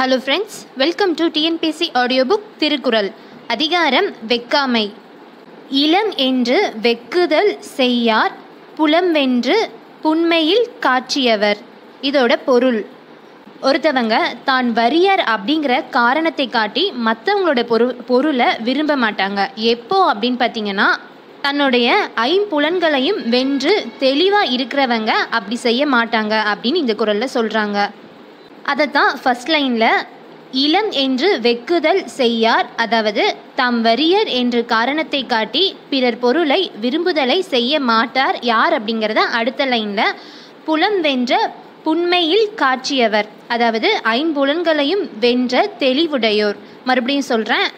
Hello friends welcome to TNPSC audio book Thirukkural அதிகாரம் வெக்காமை இளம் என்று வெக்குதல் செய்யார் புலம்வென்று புண்மையில் காட்சியவர் இதோட பொருள் ஒருத்தவங்க தான் வரியார் அப்படிங்கிற காரணத்தை காட்டி மற்றவங்களோட பொரு பொருளை விரும்ப மாட்டாங்க எப்போ அப்படின்னு பார்த்தீங்கன்னா தன்னுடைய ஐம்புலன்களையும் வென்று தெளிவாக இருக்கிறவங்க அப்படி செய்ய மாட்டாங்க அப்படின்னு இந்த குரலில் சொல்கிறாங்க அதைத்தான் ஃபர்ஸ்ட் லைனில் இளம் என்று வெக்குதல் செய்யார் அதாவது தாம் வறியர் என்று காரணத்தை காட்டி பிறர் பொருளை விரும்புதலை செய்ய மாட்டார் யார்? அப்படிங்கிறத அடுத்த லைனில் புலம் வென்ற புண்மையில் காட்சியவர் அதாவது ஐம்புலன்களையும் வென்ற தெளிவுடையோர். மறுபடியும் சொல்கிறேன்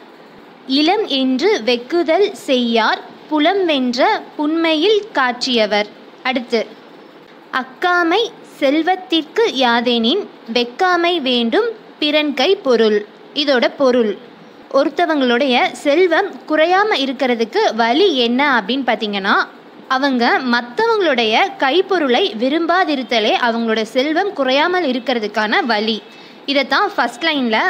இளம் என்று வெக்குதல் செய்யார் புலம் வென்ற புண்மையில் காட்சியவர். அடுத்து அக்காமை செல்வத்திற்கு யாதெனின் வெக்காமை வேண்டும் பிறன்கை பொருள். இதோட பொருள். ஒருத்தவங்களுடைய செல்வம் குறையாம இருக்கிறதுக்கு வழி என்ன அப்படின்னு பார்த்தீங்கன்னா அவங்க மற்றவங்களுடைய கைப்பொருளை விரும்பாதிருத்தலே அவங்களோட செல்வம் குறையாமல் இருக்கிறதுக்கான வழி இதைத்தான் ஃபஸ்ட் லைனில்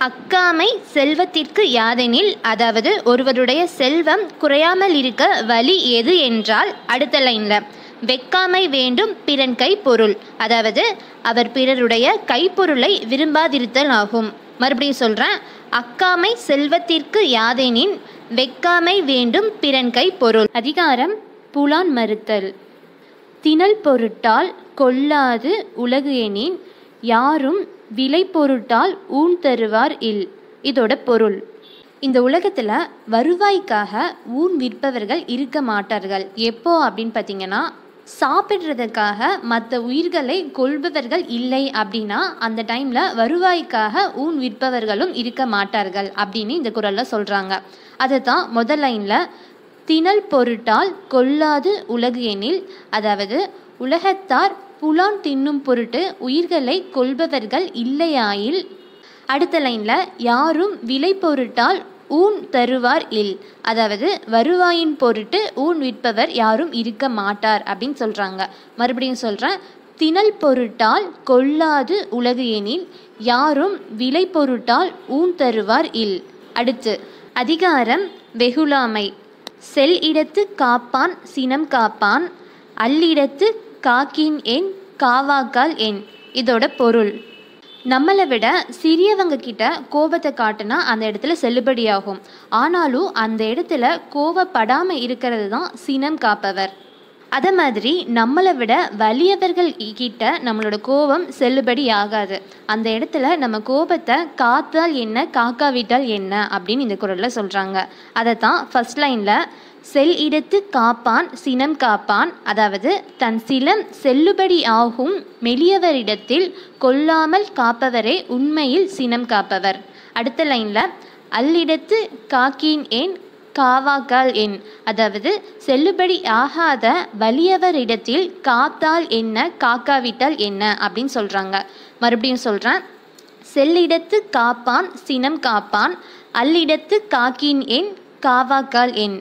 அக்காமை செல்வத்திற்கு யாதெனில் அதாவது ஒருவருடைய செல்வம் குறையாமல் இருக்க வழி எது என்றால் அடுத்த லைனில் வெக்காமை வேண்டும் பிறன் கைப்பொருள். பொருள் அதாவது அவர் பிறருடைய கைப்பொருளை விரும்பாதிருத்தல் ஆகும் மறுபடியும் சொல்கிறேன் அக்காமை செல்வத்திற்கு யாதெனின் வெக்காமை வேண்டும் பிறன் கைப்பொருள். பொருள் அதிகாரம் புலான் மறுத்தல். திணல் பொருட்டால் கொல்லாது உலகு எனின் யாரும் விலை பொருட்டால் ஊன் தருவார் இல். இதோட பொருள். இந்த உலகத்தில் வருவாய்க்காக ஊன் விற்பவர்கள் இருக்க மாட்டார்கள். எப்போ அப்படின்னு பார்த்தீங்கன்னா சாப்பிட்றதுக்காக மற்ற உயிர்களை கொள்பவர்கள் இல்லை அப்படின்னா அந்த டைமில் வருவாய்க்காக ஊன் விற்பவர்களும் இருக்க மாட்டார்கள் அப்படின்னு இந்த குரலில் சொல்கிறாங்க அதை தான் முதல் லைனில் திணல் பொருட்டால் கொல்லாது உலகு எனில் அதாவது உலகத்தார் புலான் தின்னும் பொருட்டு உயிர்களை கொள்பவர்கள் இல்லையாயில் அடுத்த லைனில் யாரும் விலை பொருட்டால் ஊன் தருவார் இல். அதாவது வருவாயின் பொருட்டு ஊன் விற்பவர் யாரும் இருக்க மாட்டார் அப்படின்னு சொல்கிறாங்க மறுபடியும் சொல்கிறேன் திணல் பொருட்டால் கொல்லாது உலகு எனில் யாரும் விலை பொருட்டால் ஊன் தருவார் இல். அடுத்து அதிகாரம் வெகுளாமை. செல் இடத்து காப்பான் சினம் காப்பான் அல்லிடத்து காக்கின் எண் காவாக்கால் எண். இதோட பொருள். நம்மளை விட சிறியவங்க கிட்ட கோபத்தை காட்டினா அந்த இடத்துல செல்லுபடியாகும். ஆனாலும் அந்த இடத்துல கோவப்படாமல் இருக்கிறது தான் சினம் காப்பவர். அதே மாதிரி நம்மளை விட வலியவர்கள் கிட்ட நம்மளோட கோபம் செல்லுபடி ஆகாது. அந்த இடத்துல நம்ம கோபத்தை காத்தால் என்ன காக்காவிட்டால் என்ன அப்படின்னு இந்த குரலில் சொல்கிறாங்க அதை தான் ஃபஸ்ட் லைனில் செல் இடத்து காப்பான் சினம் காப்பான். அதாவது தன் சிலம் செல்லுபடி ஆகும் மெலியவரிடத்தில் கொல்லாமல் காப்பவரே உண்மையில் சினம் காப்பவர். அடுத்த லைனில் அல்லிடத்து காக்கின் ஏன் காவாக்கால் எண். அதாவது செல்லுபடி ஆகாத வலியவரிடத்தில் காத்தால் என்ன காக்காவிட்டால் என்ன அப்படின்னு சொல்கிறாங்க மறுபடியும் சொல்கிறேன் செல்லிடத்து காப்பான் சினம் காப்பான். அல்லிடத்து காக்கின் எண் காவாக்கால் எண்.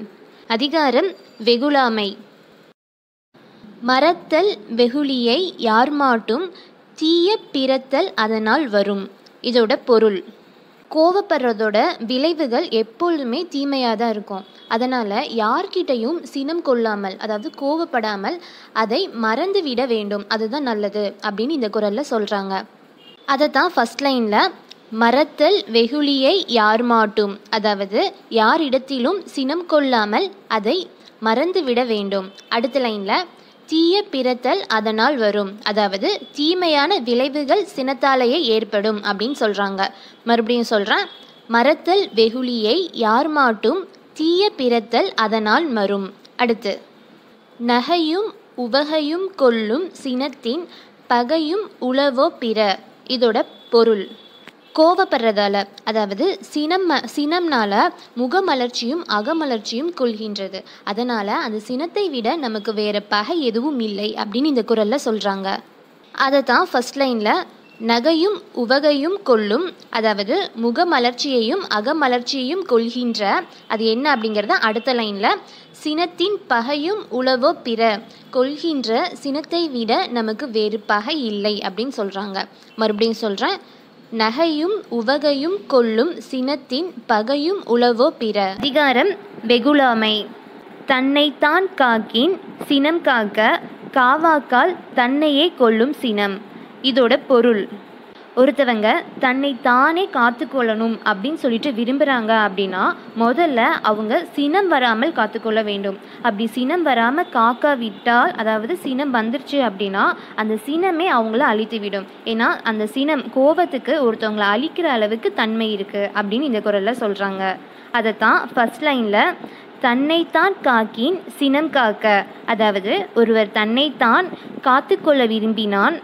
அதிகாரம் வெகுளாமை. மறத்தல் வெகுளியை யார் மாட்டும் தீய பிறத்தல் அதனால் வரும். இதோட பொருள். கோவப்படுறதோட விளைவுகள் எப்பொழுதுமே தீமையாக தான் இருக்கும். அதனால் யார்கிட்டையும் சினம் கொள்ளாமல் அதாவது கோவப்படாமல் அதை மறந்து விட வேண்டும். அதுதான் நல்லது அப்படின்னு இந்த குரலில் சொல்கிறாங்க அதை தான் ஃபஸ்ட் லைனில் மறத்தல் வெகுளியை யார் மாட்டும்? அதாவது யாரிடத்திலும் சினம் கொள்ளாமல் அதை மறந்துவிட வேண்டும். அடுத்த லைனில் தீய பிறத்தல் அதனால் வரும். அதாவது தீமையான விளைவுகள் சினத்தாலேயே ஏற்படும் அப்படின்னு சொல்கிறாங்க மறுபடியும் சொல்கிறேன் மறத்தல் வெகுளியை யார் மாட்டும்? தீய பிறத்தல் அதனால் மறும் அடுத்து நகையும் உவகையும் கொள்ளும் சினத்தின் பகையும் உளவோ பிற? இதோட பொருள். கோவப்படுறதால அதாவது சினம் சினம்னால முகமலர்ச்சியும் அகமலர்ச்சியும் கொள்கின்றது. அதனால் அந்த சினத்தை விட நமக்கு வேறு பகை எதுவும் இல்லை அப்படின்னு இந்த குரலில் சொல்கிறாங்க அதை தான் ஃபஸ்ட் லைனில் நகையும் உவகையும் கொள்ளும் அதாவது முகமலர்ச்சியையும் அகமலர்ச்சியையும் கொள்கின்ற அது என்ன அப்படிங்கிறத அடுத்த லைனில் சினத்தின் பகையும் உளவோ பிற கொள்கின்ற சினத்தை விட நமக்கு வேறு பகை இல்லை அப்படின்னு சொல்கிறாங்க மறுபடியும் சொல்கிறேன் நகையும் உவகையும் கொள்ளும் சினத்தின் பகையும் உளவோ பிற. அதிகாரம் வெகுளாமை. தன்னைத்தான் காக்கின் சினம் காக்க காவாக்கால் தன்னையே கொள்ளும் சினம். இதோட பொருள். ஒருத்தவங்க தன்னை தானே காத்துக்கொள்ளணும் அப்படின்னு சொல்லிட்டு விரும்புகிறாங்க அப்படின்னா முதல்ல அவங்க சினம் வராமல் காத்துக்கொள்ள வேண்டும். அப்படி சினம் வராமல் காக்கா விட்டால் அதாவது சினம் வந்துருச்சு அப்படின்னா அந்த சினமே அவங்கள அழித்து விடும் ஏன்னா அந்த சினம் கோபத்துக்கு ஒருத்தவங்களை அழிக்கிற அளவுக்கு தன்மை இருக்குது அப்படின்னு இந்த குரலில் சொல்கிறாங்க அதைத்தான் ஃபர்ஸ்ட் லைனில் தன்னைத்தான் காக்கின் சினம் காக்க. அதாவது ஒருவர் தன்னைத்தான் காத்துக்கொள்ள விரும்பினான்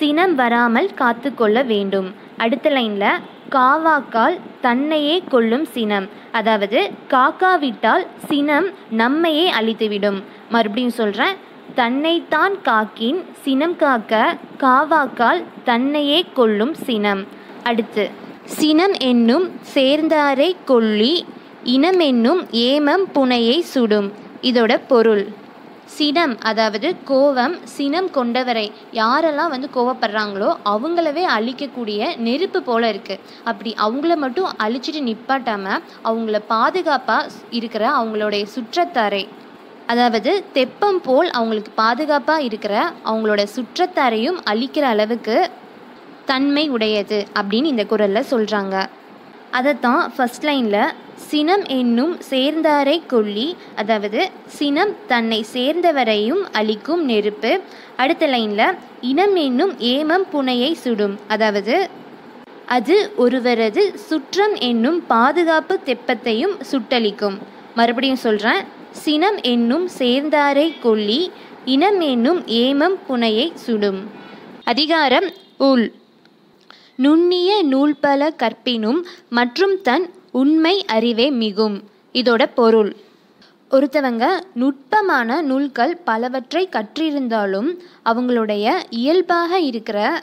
சினம் வராமல் காத்துக்கொள்ள வேண்டும். அடுத்த லைனில் காவாக்கால் தன்னையே கொள்ளும் சினம். அதாவது காக்காவிட்டால் சினம் நம்மையே அழித்துவிடும். மறுபடியும் சொல்கிறேன் தன்னைத்தான் காக்கின் சினம் காக்க காவாக்கால் தன்னையே கொள்ளும் சினம். அடுத்து சினம் என்னும் சேர்ந்தாரை கொல்லி இனம் என்னும் ஏமம் புனையை சுடும். இதோட பொருள். சினம் அதாவது கோவம் சினம் கொண்டவரை யாரெல்லாம் வந்து கோவப்படுறாங்களோ அவங்களவே அழிக்கக்கூடிய நெருப்பு போல இருக்குது அப்படி அவங்கள மட்டும் அழிச்சிட்டு நிப்பாட்டாமல் அவங்கள பாதுகாப்பாக இருக்கிற அவங்களுடைய சுற்றத்தாரை அதாவது தெப்பம் போல் அவங்களுக்கு பாதுகாப்பாக இருக்கிற அவங்களோட சுற்றத்தாரையும் அழிக்கிற அளவுக்கு தன்மை உடையது அப்படின்னு இந்த குரலில் சொல்கிறாங்க அதைத்தான் ஃபஸ்ட் லைனில் சினம் என்னும் சேர்ந்தாரை கொல்லி அதாவது சினம் தன்னை சேர்ந்தவரையும் அழிக்கும் நெருப்பு. அடுத்த லைனில் இனம் என்னும் ஏமம் புனையை சுடும் அதாவது அது ஒருவரது சுற்றம் என்னும் பாதுகாப்பு தெப்பத்தையும் சுட்டளிக்கும். மறுபடியும் சொல்கிறேன் சினம் என்னும் சேர்ந்தாரை கொல்லி இனம் என்னும் ஏமம் புனையை சுடும். அதிகாரம் உள். நுண்ணிய நூல்பல கற்பினும் மற்றும் தன் உண்மை அறிவே மிகும். இதோட பொருள். ஒருத்தவங்க நுட்பமான நூல்கள் பலவற்றை கற்றிருந்தாலும் அவங்களுடைய இயல்பாக இருக்கிற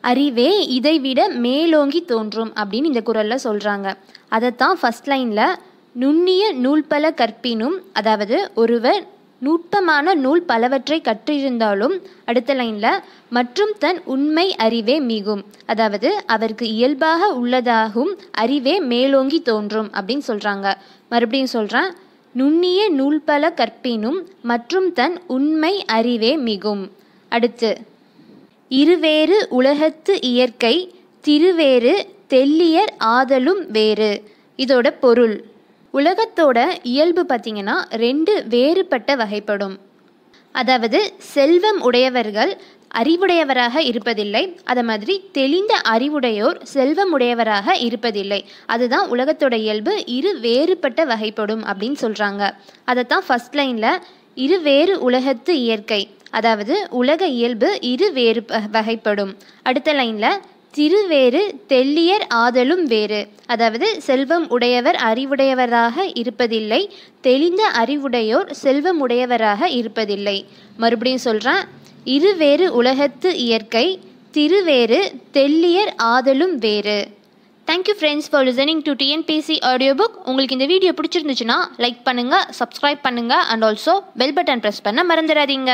அறிவே இதைவிட மேலோங்கி தோன்றும் அப்படின்னு இந்த குரலில் சொல்கிறாங்க அதைத்தான் ஃபஸ்ட் லைனில் நுண்ணிய நூல்பல கற்பினும் அதாவது ஒருவர் நுட்பமான நூல் பலவற்றை கற்றிருந்தாலும் அடுத்த லைனில் மற்றும் தன் உண்மை அறிவே மிகும். அதாவது அவருக்கு இயல்பாக உள்ளதாகும் அறிவே மேலோங்கி தோன்றும் அப்படின்னு சொல்கிறாங்க மறுபடியும் சொல்கிறேன் நுண்ணிய நூல்பல கற்பினும் மற்றும் தன் உண்மை அறிவே மிகும். அடுத்து இருவேறு உலகத்து இயற்கை திருவேறு தெல்லியர் ஆதலும் வேறு. இதோட பொருள் உலகத்தோட இயல்பு பார்த்திங்கன்னா ரெண்டு வேறுபட்ட வகைப்படும். அதாவது செல்வம் உடையவர்கள் அறிவுடையவராக இருப்பதில்லை. அதை மாதிரி தெளிந்த அறிவுடையோர் செல்வம் உடையவராக இருப்பதில்லை. அதுதான் உலகத்தோட இயல்பு இரு வேறுபட்ட வகைப்படும் அப்படின்னு சொல்கிறாங்க அதைத்தான் ஃபஸ்ட் லைனில் இரு வேறு உலகத்து இயற்கை அதாவது உலக இயல்பு இரு வேறு வகைப்படும். அடுத்த லைனில் திருவேறு தெல்லியர் ஆதலும் வேறு. அதாவது செல்வம் உடையவர் அறிவுடையவராக இருப்பதில்லை தெளிந்த அறிவுடையோர் செல்வம் உடையவராக இருப்பதில்லை. மறுபடியும் சொல்கிறேன் இருவேறு உலகத்து இயற்கை திருவேறு தெல்லியர் ஆதலும் வேறு. Thank you friends for listening to TNPSC audio book உங்களுக்கு இந்த வீடியோ பிடிச்சிருந்துச்சுன்னா லைக் பண்ணுங்கள் சப்ஸ்கிரைப் பண்ணுங்கள் and also bell button press பண்ண மறந்துடாதீங்க.